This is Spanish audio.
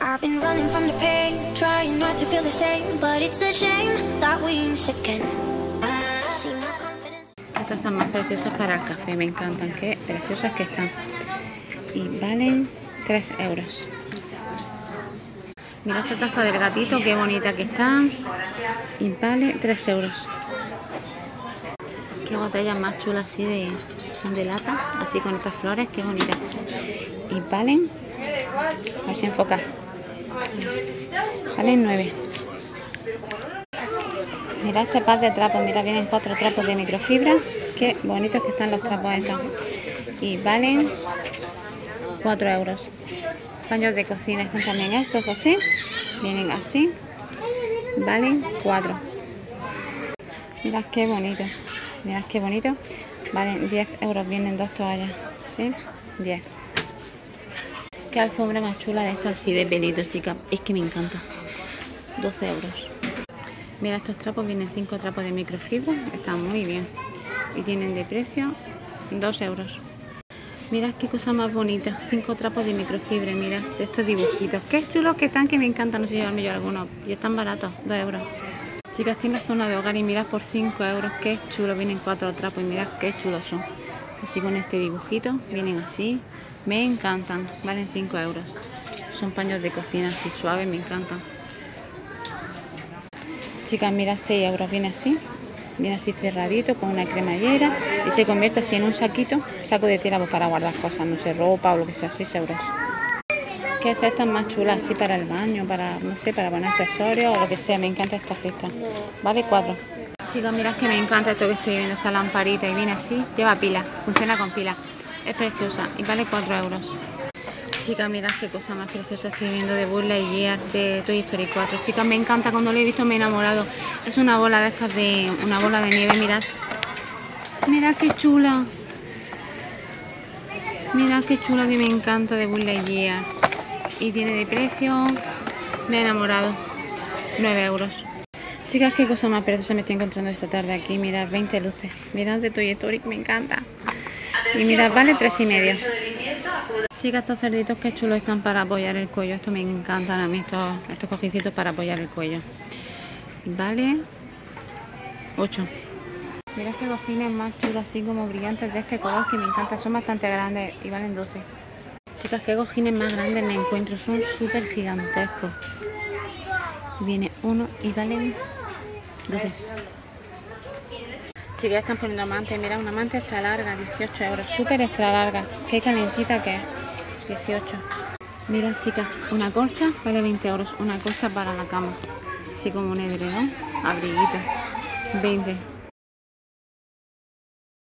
I've been running from the pain, trying not to feel the same, but it's a shame that we. Estas están más preciosas para el café, me encantan, qué preciosas que están. Y valen 3 euros. Mira esta taza del gatito, qué bonita que está. Y vale 3 euros. Qué botella más chula así de, de lata, así con estas flores, qué bonita. Y valen, a ver si enfoca. Valen 9. Mira este par de trapos, mira, vienen cuatro trapos de microfibra. Qué bonitos que están los trapos estos. Y valen 4 euros. Paños de cocina están también estos así. Vienen así. Valen 4. Mirad qué bonitos. Mirad qué bonito. Valen 10 euros. Vienen dos toallas. ¿Sí? 10. Qué alfombra más chula de esta así de pelitos, chicas. Es que me encanta. 12 euros. Mira, estos trapos vienen 5 trapos de microfibra. Están muy bien. Y tienen de precio 2 euros. Mira qué cosa más bonita. 5 trapos de microfibra, mira, de estos dibujitos. Qué chulos que están, que me encantan. No sé llevarme yo algunos. Y están baratos, 2 euros. Chicas, tiene zona de hogar y mirad por 5 euros. Qué chulo. Vienen 4 trapos y mirad qué chulos son. Así con este dibujito. Vienen así. Me encantan. Valen 5 euros. Son paños de cocina así suaves, me encantan. Chicas, mira, 6 euros. Viene así. Viene así cerradito con una cremallera y se convierte así en un saquito, saco de tela pues, para guardar cosas, no sé, ropa o lo que sea, 6 euros. ¿Qué cestas más chulas así para el baño, para, no sé, para poner accesorios o lo que sea? Me encanta esta cesta. Vale 4. Chicas, mirad que me encanta esto que estoy viendo, esta lamparita y viene así, lleva pila, funciona con pila. Es preciosa y vale 4 euros. Chicas, mirad qué cosa más preciosa estoy viendo de Buzz Lightyear de Toy Story 4. Chicas, me encanta, cuando lo he visto me he enamorado. Es una bola de estas de... una bola de nieve, mirad. Mirad qué chula. Mirad qué chula que me encanta de Buzz Lightyear. Y tiene de precio... Me he enamorado. 9 euros. Chicas, qué cosa más preciosa me estoy encontrando esta tarde aquí. Mirad, 20 luces. Mirad de Toy Story, me encanta. Y mirad, vale 3 y medio. Chicas, estos cerditos que chulos están para apoyar el cuello. Esto me encantan a mí, estos, estos cojincitos para apoyar el cuello. Vale 8. Mira este cojines más chulos, así como brillantes de este color que me encanta. Son bastante grandes y valen 12. Chicas, qué cojines más grandes me encuentro. Son súper gigantescos. Viene uno y valen 12. Chicas, están poniendo mantas. Mira, una manta extra larga, 18 euros. Súper extra larga. Qué calentita que es. 18. Mira, chicas, una colcha vale 20 euros. Una colcha para la cama. Así como un edredón, abriguito. 20.